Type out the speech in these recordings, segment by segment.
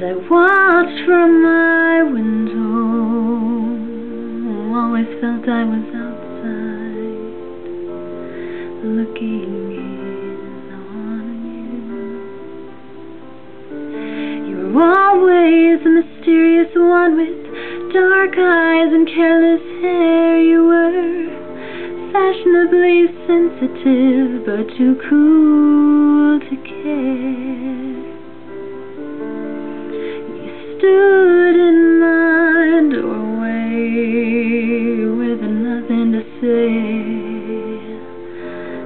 And I watched from my window. Always felt I was outside, looking in on you. You were always a mysterious one with dark eyes and careless hair. You were fashionably sensitive, but too cool to care. Stood in my doorway with nothing to say,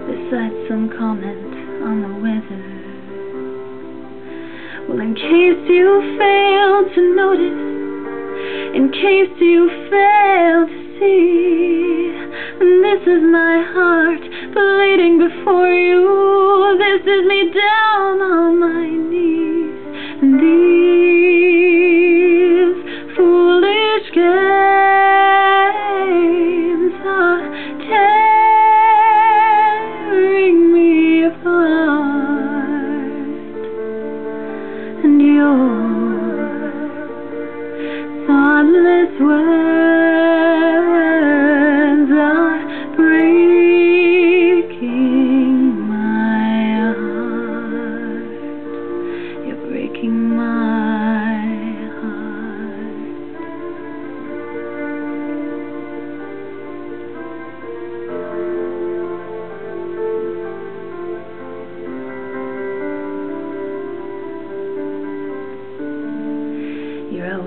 besides some comment on the weather. Well, in case you failed to notice, in case you failed to see, this is my heart bleeding before you. This is me down on thoughtless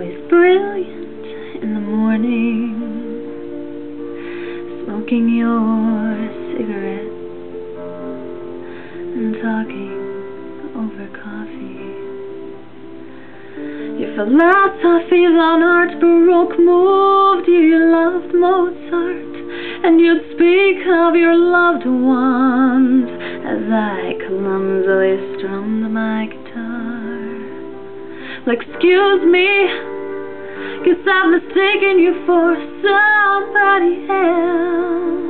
always brilliant in the morning, smoking your cigarette and talking over coffee. Your philosophies on art baroque moved you. Loved Mozart, and you'd speak of your loved ones as I clumsily strummed my guitar. Excuse me, guess I've mistaken you for somebody else.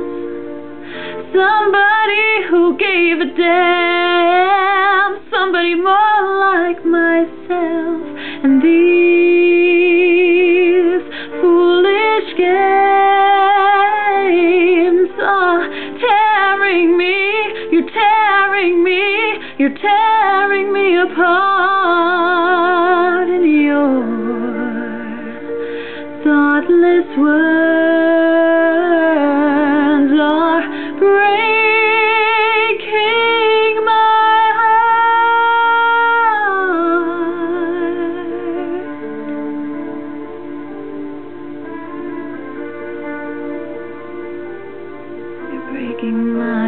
Somebody who gave a damn. Somebody more like myself. And these foolish games are tearing me. You're tearing me. You're tearing me apart. Words are breaking my heart. You're breaking my